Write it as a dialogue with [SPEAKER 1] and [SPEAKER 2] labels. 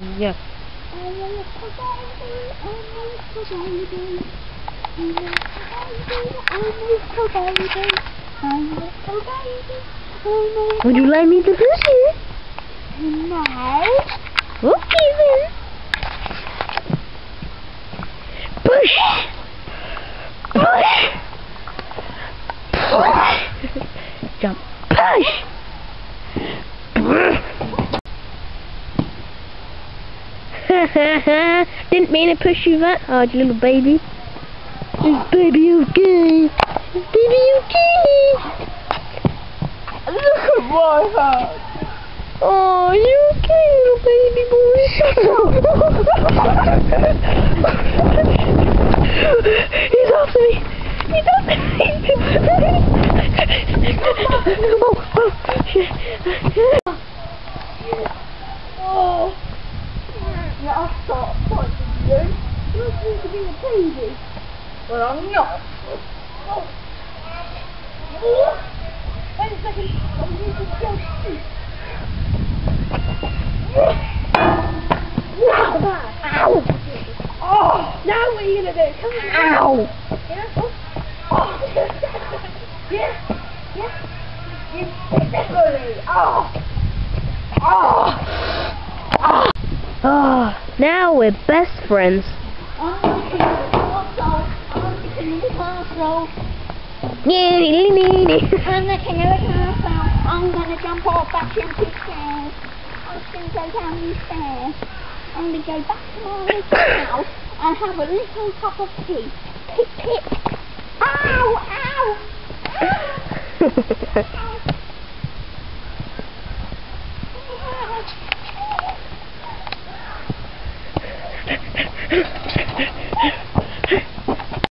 [SPEAKER 1] Little
[SPEAKER 2] Would you like me to push you?
[SPEAKER 1] No.
[SPEAKER 2] Okay then. Push. Push. Jump. Push. Didn't mean to push you that hard, you little baby. Is baby okay? Is baby okay?
[SPEAKER 1] Look at my hand.
[SPEAKER 2] Oh, you okay, little baby boy? He's after me. He's after me. oh, oh, shit.
[SPEAKER 1] Oh. Yeah, I'll stop fighting you. You're supposed to be a baby. Well, I'm not. Oh. Wait a second. I'm using. Ow! Oh! Now what are you gonna do? Come on.
[SPEAKER 2] Ow.
[SPEAKER 1] Yeah? Oh. Oh. Yeah? Yeah? You silly. Oh! Oh!
[SPEAKER 2] Oh, now we're best friends.
[SPEAKER 1] I'm the king of the castle. I'm the castle.
[SPEAKER 2] Yeah,
[SPEAKER 1] I'm king of the castle. I'm gonna jump off back into stairs. I'm gonna go down these stairs. I'm gonna go back to my little house and have a little cup of tea. Pip pip. Ow! Ow! Ow!